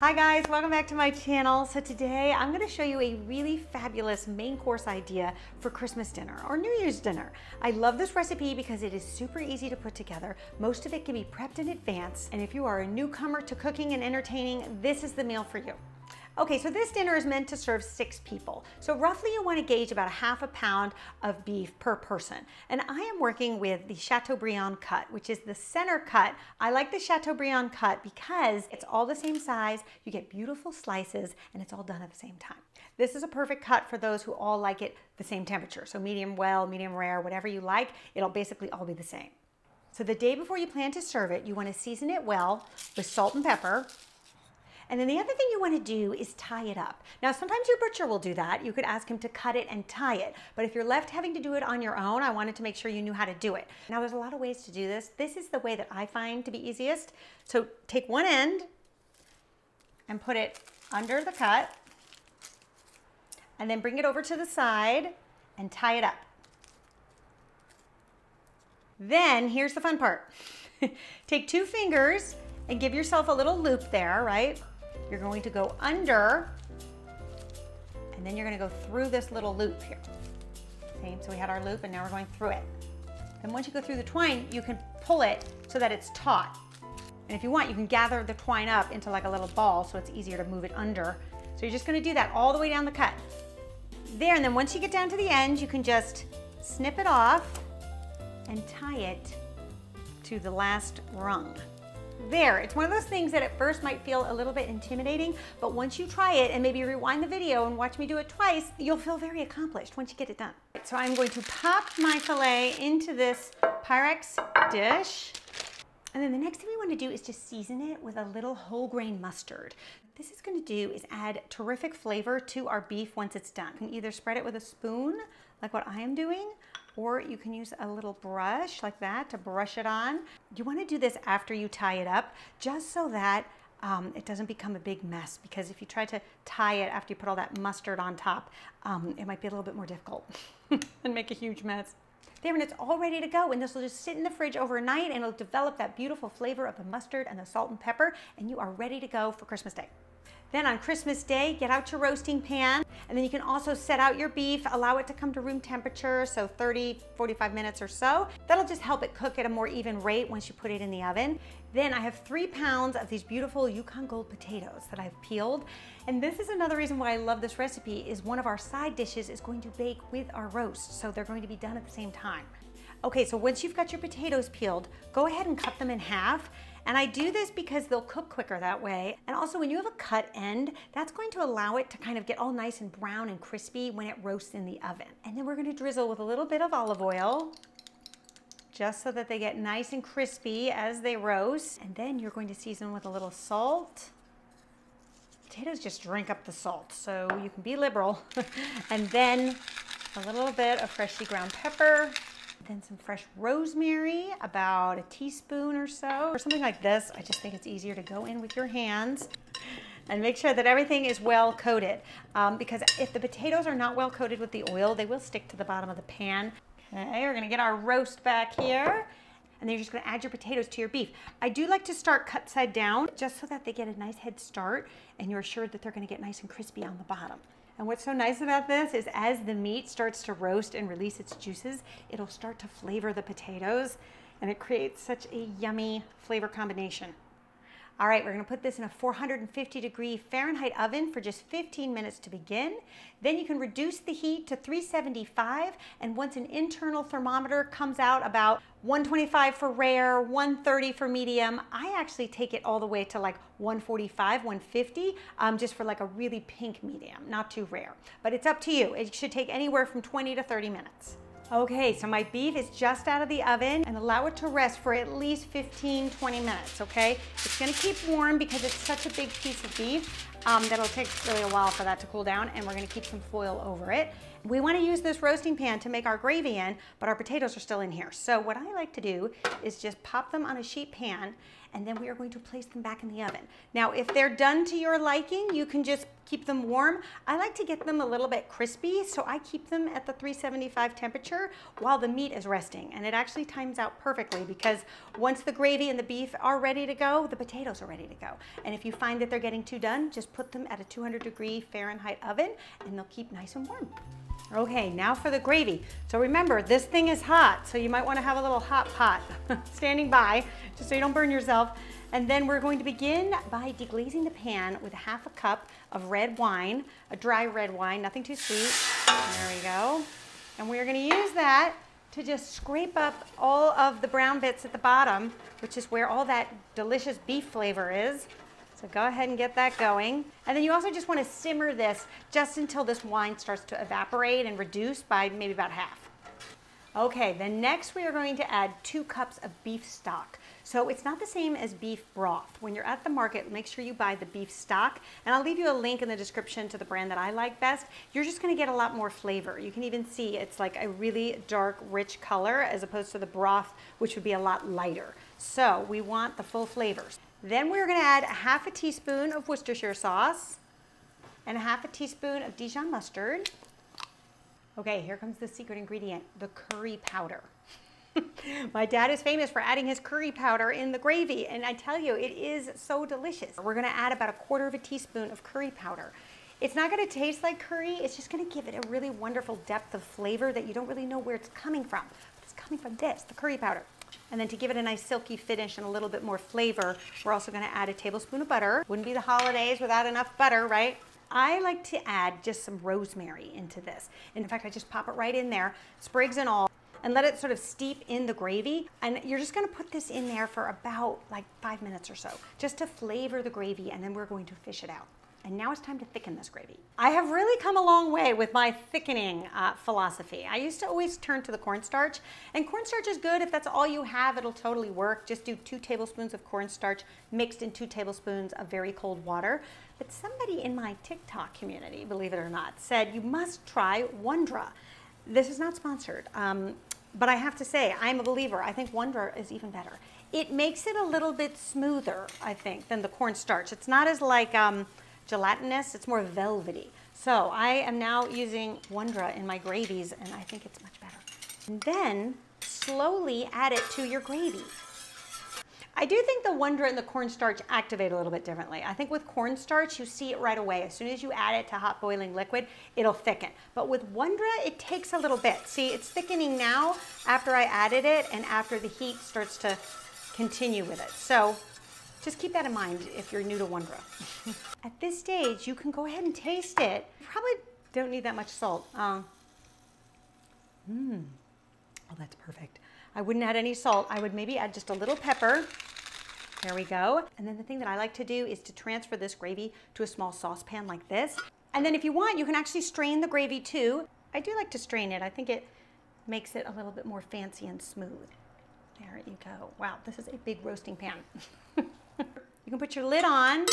Hi guys, welcome back to my channel. So today I'm gonna show you a really fabulous main course idea for Christmas dinner or New Year's dinner. I love this recipe because it is super easy to put together. Most of it can be prepped in advance. And if you are a newcomer to cooking and entertaining, this is the meal for you. Okay, so this dinner is meant to serve six people. So roughly you wanna gauge about a half a pound of beef per person. And I am working with the Chateaubriand cut, which is the center cut. I like the Chateaubriand cut because it's all the same size, you get beautiful slices, and it's all done at the same time. This is a perfect cut for those who all like it the same temperature. So medium well, medium rare, whatever you like, it'll basically all be the same. So the day before you plan to serve it, you wanna season it well with salt and pepper, and then the other thing you want to do is tie it up. Now, sometimes your butcher will do that. You could ask him to cut it and tie it. But if you're left having to do it on your own, I wanted to make sure you knew how to do it. Now, there's a lot of ways to do this. This is the way that I find to be easiest. So take one end and put it under the cut and then bring it over to the side and tie it up. Then here's the fun part. Take two fingers and give yourself a little loop there, right? You're going to go under and then you're gonna go through this little loop here. Okay, so we had our loop and now we're going through it. Then once you go through the twine, you can pull it so that it's taut. And if you want, you can gather the twine up into like a little ball so it's easier to move it under. So you're just gonna do that all the way down the cut. There, and then once you get down to the end, you can just snip it off and tie it to the last rung there. It's one of those things that at first might feel a little bit intimidating, but once you try it and maybe rewind the video and watch me do it twice, you'll feel very accomplished once you get it done. So I'm going to pop my filet into this Pyrex dish. And then the next thing we want to do is just season it with a little whole grain mustard. This is going to do is add terrific flavor to our beef once it's done. You can either spread it with a spoon, like what I am doing, or you can use a little brush like that to brush it on. You wanna do this after you tie it up, just so that um, it doesn't become a big mess because if you try to tie it after you put all that mustard on top, um, it might be a little bit more difficult and make a huge mess. There, and it's all ready to go. And this will just sit in the fridge overnight and it'll develop that beautiful flavor of the mustard and the salt and pepper, and you are ready to go for Christmas Day. Then on Christmas Day, get out your roasting pan, and then you can also set out your beef, allow it to come to room temperature, so 30, 45 minutes or so. That'll just help it cook at a more even rate once you put it in the oven. Then I have three pounds of these beautiful Yukon Gold potatoes that I've peeled. And this is another reason why I love this recipe is one of our side dishes is going to bake with our roast. So they're going to be done at the same time. Okay, so once you've got your potatoes peeled, go ahead and cut them in half and I do this because they'll cook quicker that way. And also when you have a cut end, that's going to allow it to kind of get all nice and brown and crispy when it roasts in the oven. And then we're gonna drizzle with a little bit of olive oil just so that they get nice and crispy as they roast. And then you're going to season with a little salt. Potatoes just drink up the salt, so you can be liberal. and then a little bit of freshly ground pepper then some fresh rosemary, about a teaspoon or so, or something like this. I just think it's easier to go in with your hands and make sure that everything is well coated. Um, because if the potatoes are not well coated with the oil, they will stick to the bottom of the pan. Okay, we're gonna get our roast back here. And then you're just gonna add your potatoes to your beef. I do like to start cut side down just so that they get a nice head start and you're assured that they're gonna get nice and crispy on the bottom. And what's so nice about this is as the meat starts to roast and release its juices, it'll start to flavor the potatoes and it creates such a yummy flavor combination. All right, we're gonna put this in a 450 degree Fahrenheit oven for just 15 minutes to begin. Then you can reduce the heat to 375, and once an internal thermometer comes out about 125 for rare, 130 for medium, I actually take it all the way to like 145, 150, um, just for like a really pink medium, not too rare. But it's up to you. It should take anywhere from 20 to 30 minutes. Okay, so my beef is just out of the oven and allow it to rest for at least 15, 20 minutes, okay? It's gonna keep warm because it's such a big piece of beef um, that'll take really a while for that to cool down and we're gonna keep some foil over it. We wanna use this roasting pan to make our gravy in, but our potatoes are still in here. So what I like to do is just pop them on a sheet pan and then we are going to place them back in the oven. Now, if they're done to your liking, you can just keep them warm. I like to get them a little bit crispy, so I keep them at the 375 temperature while the meat is resting. And it actually times out perfectly because once the gravy and the beef are ready to go, the potatoes are ready to go. And if you find that they're getting too done, just put them at a 200 degree Fahrenheit oven and they'll keep nice and warm. Okay, now for the gravy. So remember, this thing is hot, so you might wanna have a little hot pot standing by, just so you don't burn yourself. And then we're going to begin by deglazing the pan with a half a cup of red wine, a dry red wine, nothing too sweet. There we go. And we're gonna use that to just scrape up all of the brown bits at the bottom, which is where all that delicious beef flavor is. So go ahead and get that going. And then you also just want to simmer this just until this wine starts to evaporate and reduce by maybe about half. Okay, then next we are going to add two cups of beef stock. So it's not the same as beef broth. When you're at the market, make sure you buy the beef stock. And I'll leave you a link in the description to the brand that I like best. You're just gonna get a lot more flavor. You can even see it's like a really dark, rich color as opposed to the broth, which would be a lot lighter. So we want the full flavors. Then we're gonna add a half a teaspoon of Worcestershire sauce and a half a teaspoon of Dijon mustard. Okay, here comes the secret ingredient, the curry powder. My dad is famous for adding his curry powder in the gravy, and I tell you, it is so delicious. We're gonna add about a quarter of a teaspoon of curry powder. It's not gonna taste like curry, it's just gonna give it a really wonderful depth of flavor that you don't really know where it's coming from. But it's coming from this, the curry powder. And then to give it a nice silky finish and a little bit more flavor, we're also gonna add a tablespoon of butter. Wouldn't be the holidays without enough butter, right? I like to add just some rosemary into this. And in fact, I just pop it right in there, sprigs and all, and let it sort of steep in the gravy. And you're just gonna put this in there for about like five minutes or so, just to flavor the gravy, and then we're going to fish it out. And now it's time to thicken this gravy. I have really come a long way with my thickening uh, philosophy. I used to always turn to the cornstarch, and cornstarch is good. If that's all you have, it'll totally work. Just do two tablespoons of cornstarch mixed in two tablespoons of very cold water. But somebody in my TikTok community, believe it or not, said you must try Wondra. This is not sponsored, um, but I have to say, I'm a believer. I think Wondra is even better. It makes it a little bit smoother, I think, than the cornstarch. It's not as like, um, gelatinous, it's more velvety. So I am now using Wondra in my gravies and I think it's much better. And then slowly add it to your gravy. I do think the Wondra and the cornstarch activate a little bit differently. I think with cornstarch, you see it right away. As soon as you add it to hot boiling liquid, it'll thicken. But with Wondra, it takes a little bit. See, it's thickening now after I added it and after the heat starts to continue with it. So just keep that in mind if you're new to Wondra. At this stage, you can go ahead and taste it. You probably don't need that much salt. Mmm. That's perfect. I wouldn't add any salt. I would maybe add just a little pepper. There we go. And then the thing that I like to do is to transfer this gravy to a small saucepan like this. And then if you want, you can actually strain the gravy too. I do like to strain it. I think it makes it a little bit more fancy and smooth. There you go. Wow, this is a big roasting pan. You can put your lid on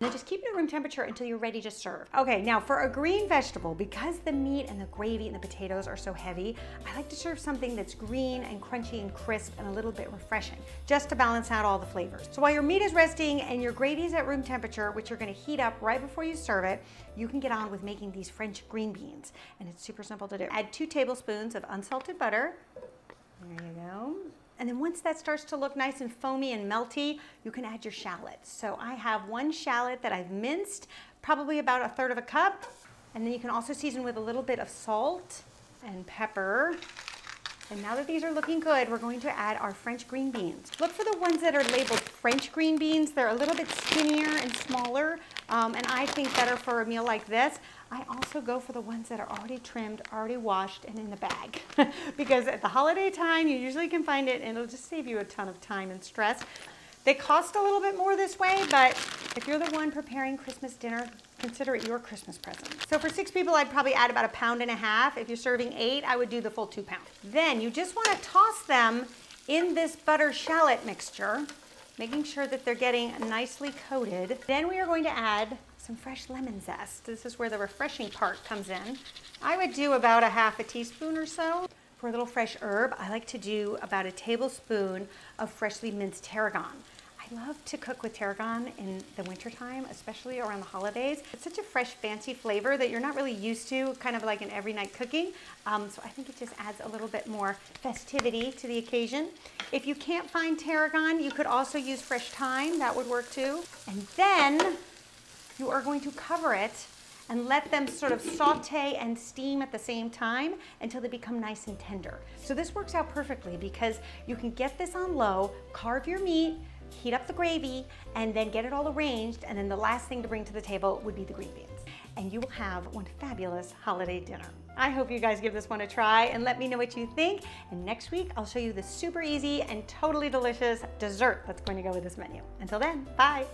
and just keep it at room temperature until you're ready to serve. Okay, now for a green vegetable, because the meat and the gravy and the potatoes are so heavy, I like to serve something that's green and crunchy and crisp and a little bit refreshing, just to balance out all the flavors. So while your meat is resting and your gravy is at room temperature, which you're gonna heat up right before you serve it, you can get on with making these French green beans. And it's super simple to do. Add two tablespoons of unsalted butter. There you go. And then once that starts to look nice and foamy and melty, you can add your shallots. So I have one shallot that I've minced, probably about a third of a cup. And then you can also season with a little bit of salt and pepper. And now that these are looking good, we're going to add our French green beans. Look for the ones that are labeled French green beans. They're a little bit skinnier and smaller, um, and I think better for a meal like this. I also go for the ones that are already trimmed, already washed, and in the bag. because at the holiday time, you usually can find it, and it'll just save you a ton of time and stress. They cost a little bit more this way, but if you're the one preparing Christmas dinner, consider it your Christmas present. So for six people, I'd probably add about a pound and a half. If you're serving eight, I would do the full two pounds. Then you just wanna toss them in this butter shallot mixture, making sure that they're getting nicely coated. Then we are going to add some fresh lemon zest. This is where the refreshing part comes in. I would do about a half a teaspoon or so. For a little fresh herb, I like to do about a tablespoon of freshly minced tarragon. I love to cook with tarragon in the wintertime, especially around the holidays. It's such a fresh, fancy flavor that you're not really used to, kind of like in every night cooking. Um, so I think it just adds a little bit more festivity to the occasion. If you can't find tarragon, you could also use fresh thyme. That would work too. And then you are going to cover it and let them sort of saute and steam at the same time until they become nice and tender. So this works out perfectly because you can get this on low, carve your meat, heat up the gravy, and then get it all arranged, and then the last thing to bring to the table would be the green beans. And you will have one fabulous holiday dinner. I hope you guys give this one a try and let me know what you think. And next week, I'll show you the super easy and totally delicious dessert that's going to go with this menu. Until then, bye.